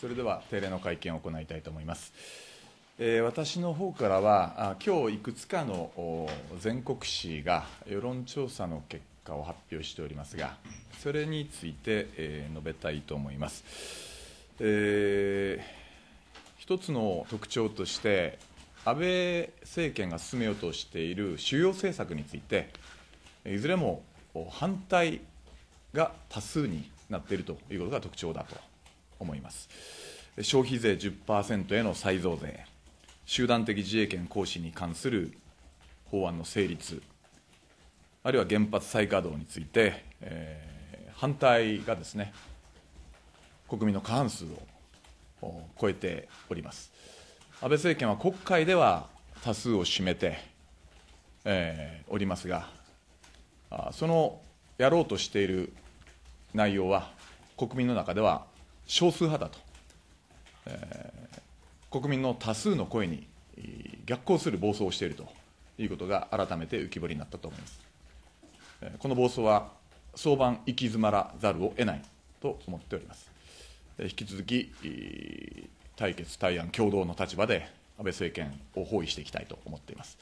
それでは定例の会見を行いたいと思います。えー、私の方からは、今日いくつかの全国紙が世論調査の結果を発表しておりますが、それについて、えー、述べたいと思います。えー、一つの特徴として、安倍政権が進めようとしている主要政策について、いずれも反対が多数になっているということが特徴だと思います。消費税10%への再増税、集団的自衛権行使に関する法案の成立、あるいは原発再稼働について、えー、反対がですね、国民の過半数を超えております。安倍政権は国会では多数を占めて、えー、おりますが、そのやろうとしている内容は、国民の中では少数派だと、えー、国民の多数の声に逆行する暴走をしているということが改めて浮き彫りになったと思います。この暴走は早晩行き詰まらざるを得ないと思っております。引き続き対決、対案、共同の立場で安倍政権を包囲していきたいと思っています。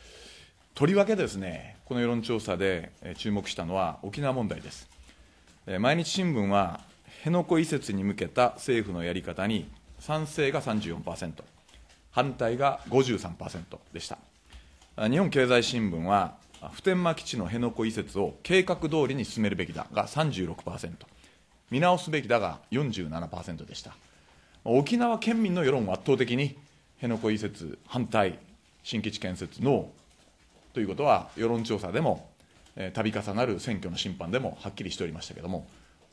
とりわけですね、この世論調査で注目したのは沖縄問題です。毎日新聞は、辺野古移設に向けた政府のやり方に賛成が34%、反対が53%でした。日本経済新聞は、普天間基地の辺野古移設を計画通りに進めるべきだが36%、見直すべきだが47%でした。沖縄県民の世論は圧倒的に辺野古移設反対、新基地建設ノーということは、世論調査でも、え度重なる選挙の審判でもはっきりしておりましたけれども、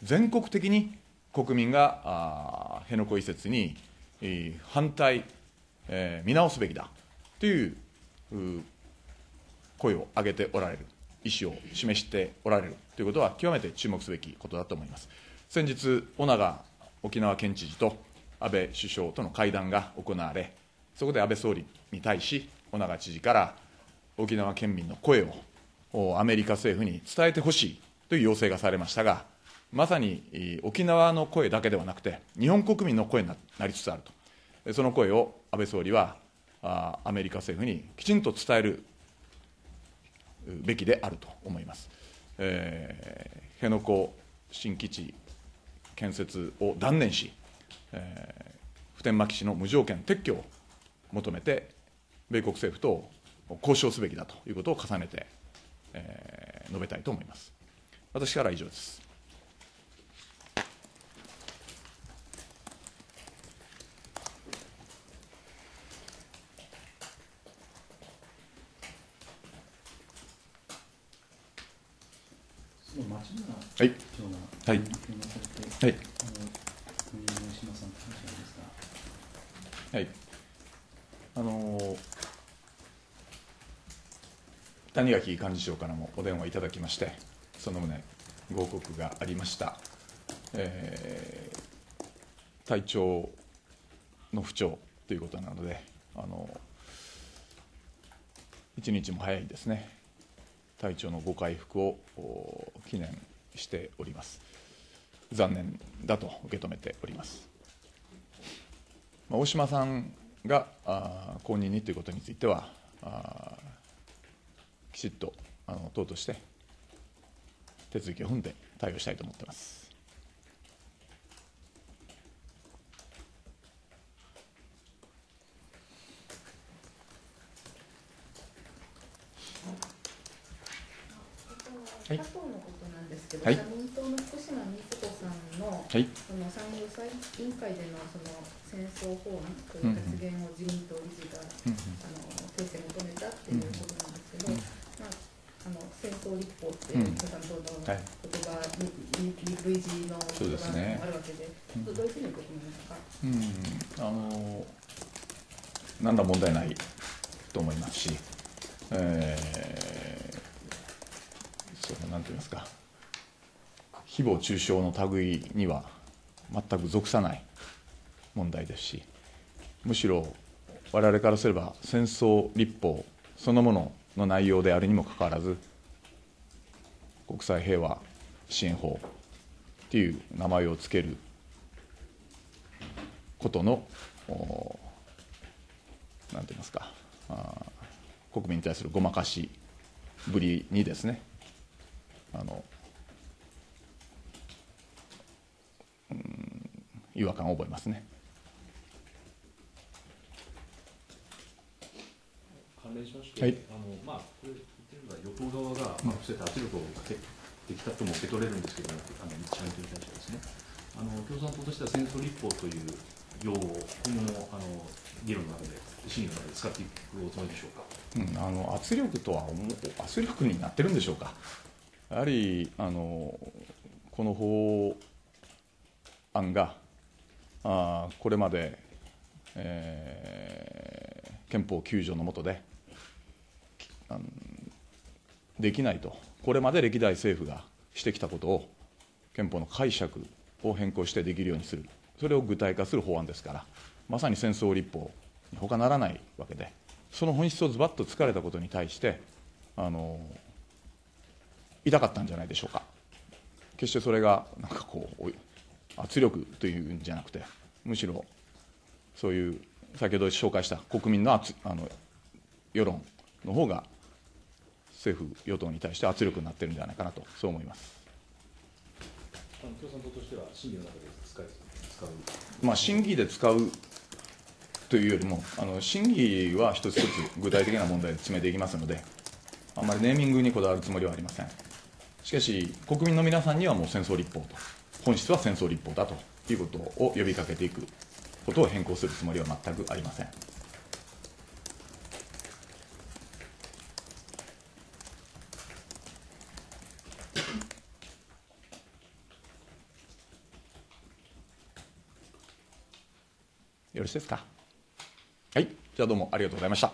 全国的に国民が辺野古移設に、反対、えー、見直すべきだという声を上げておられる、意思を示しておられるということは、極めて注目すべきことだと思います。先日、尾長沖縄県知事と安倍首相との会談が行われ、そこで安倍総理に対し、尾長知事から沖縄県民の声をアメリカ政府に伝えてほしいという要請がされましたが、まさに沖縄の声だけではなくて、日本国民の声になりつつあると、その声を安倍総理はアメリカ政府にきちんと伝えるべきであると思います。えー、辺野古新基地建設を断念し、えー、普天間基地の無条件撤去を求めて、米国政府と交渉すべきだということを重ねて、えー、述べたいと思います。私から以上です。はい。はい。はい。はい。あの谷垣幹事長からもお電話いただきまして、その旨、ご報告がありました。えー、体調の不調ということなので、あの一日も早いですね、体調のご回復を記念しております。残念だと受け止めております。まあ、大島さんが後任にということについては、きちっとあの党として手続きを踏んで対応したいと思っています。はい、他党のことなんですけど、はい、民党の福島光子さんの,、はい、その参議院委員会でのその戦争法案という発言を自民党理事が、うん、あの訂正求めたっていうことなんですけど、うん、まあ、あの戦争立法っていう共産党の言葉、はい、類似の言葉があるわけで、どういうふうに受け止めますか、うん、あの何ら問題ないと思いますし、えーそのなんて言いますか。誹謗中傷の類には全く属さない問題ですしむしろ我々からすれば戦争立法そのものの内容であるにもかかわらず国際平和支援法っていう名前を付けることの、なんて言いますか、国民に対するごまかしぶりにですね、あのうん、違和感を覚えますね。関連しまして、はい、あのまあ、これ言ってるのは与党側が、まあ、そういった圧力をかけてきたとも受け取れるんですけども、あの一覧に対してですね、あの共産党としては戦争立法という用語を今後もあの議論の中で、審議の中で使っていくおつもりでしょうか、うん、あの圧力とは圧力になってるんでしょうか、やはりあのこの法案があこれまで、えー、憲法9条の下であのできないと、これまで歴代政府がしてきたことを憲法の解釈を変更してできるようにする、それを具体化する法案ですから、まさに戦争立法に他ならないわけで、その本質をズバッと突かれたことに対して、あの痛かったんじゃないでしょうか。決してそれがなんかこう圧力というんじゃなくて、むしろそういう先ほど紹介した国民のあの世論の方が政府・与党に対して圧力になっているんではないかなと、そう思います。共産党としては審議の中で使う使う、まあ、審議で使うというよりも、あの審議は一つ一つ具体的な問題で詰めていきますので、あまりネーミングにこだわるつもりはありません。しかし、国民の皆さんにはもう戦争立法と、本質は戦争立法だということを呼びかけていくことを変更するつもりは全くありません。よろしいですか？はい、じゃあどうもありがとうございました。